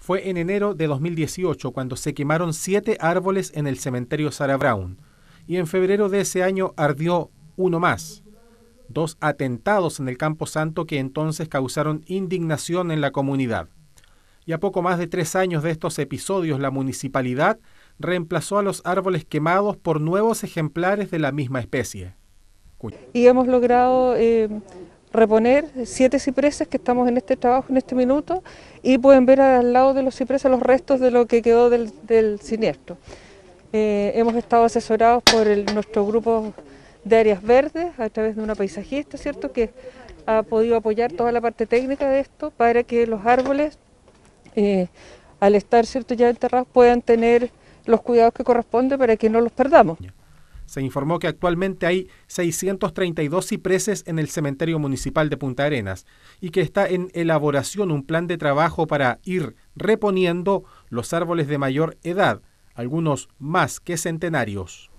fue en enero de 2018 cuando se quemaron siete árboles en el cementerio Sarah Brown y en febrero de ese año ardió uno más. Dos atentados en el Campo Santo que entonces causaron indignación en la comunidad. Y a poco más de tres años de estos episodios, la municipalidad reemplazó a los árboles quemados por nuevos ejemplares de la misma especie. Y hemos logrado eh, reponer siete cipreses que estamos en este trabajo en este minuto y pueden ver al lado de los cipreses los restos de lo que quedó del, siniestro. Eh, hemos estado asesorados por nuestro grupo de áreas verdes a través de una paisajista, ¿cierto? Que ha podido apoyar toda la parte técnica de esto para que los árboles, eh, al estar ¿cierto? ya enterrados, puedan tener los cuidados que corresponden para que no los perdamos. Se informó que actualmente hay 632 cipreses en el cementerio municipal de Punta Arenas y que está en elaboración un plan de trabajo para ir reponiendo los árboles de mayor edad, algunos más que centenarios.